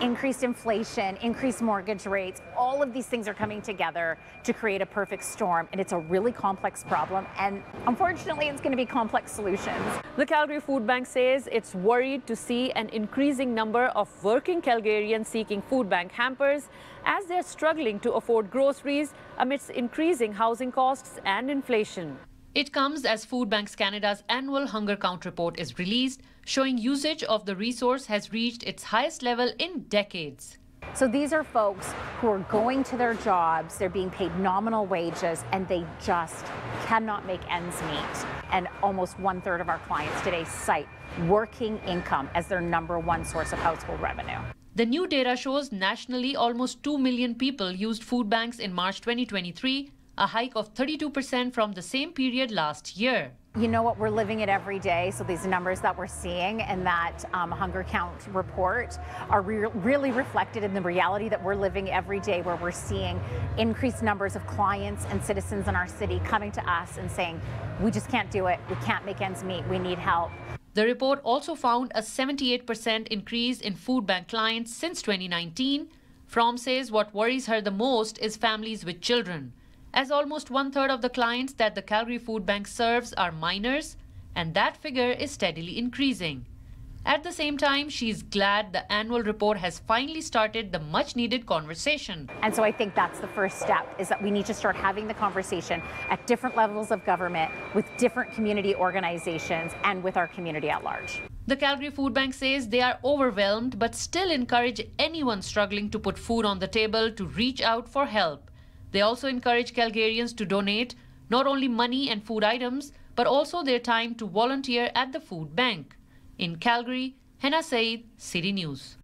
increased inflation, increased mortgage rates, all of these things are coming together to create a perfect storm. And it's a really complex problem. And unfortunately, it's going to be complex solutions. The Calgary Food Bank says it's worried to see an increasing number of working Calgarians seeking food bank hampers as they're struggling to afford groceries amidst increasing housing costs and inflation. It comes as Food Banks Canada's annual hunger count report is released, showing usage of the resource has reached its highest level in decades. So these are folks who are going to their jobs, they're being paid nominal wages, and they just cannot make ends meet. And almost one third of our clients today cite working income as their number one source of household revenue. The new data shows nationally almost 2 million people used food banks in March 2023, a hike of 32% from the same period last year. You know what, we're living it every day. So these numbers that we're seeing in that um, hunger count report are re really reflected in the reality that we're living every day, where we're seeing increased numbers of clients and citizens in our city coming to us and saying, we just can't do it. We can't make ends meet. We need help. The report also found a 78% increase in food bank clients since 2019. From says what worries her the most is families with children as almost one third of the clients that the Calgary Food Bank serves are minors, and that figure is steadily increasing. At the same time, she's glad the annual report has finally started the much needed conversation. And so I think that's the first step is that we need to start having the conversation at different levels of government with different community organizations and with our community at large. The Calgary Food Bank says they are overwhelmed but still encourage anyone struggling to put food on the table to reach out for help. They also encourage Calgarians to donate not only money and food items, but also their time to volunteer at the food bank. In Calgary, Henna Saeed, City News.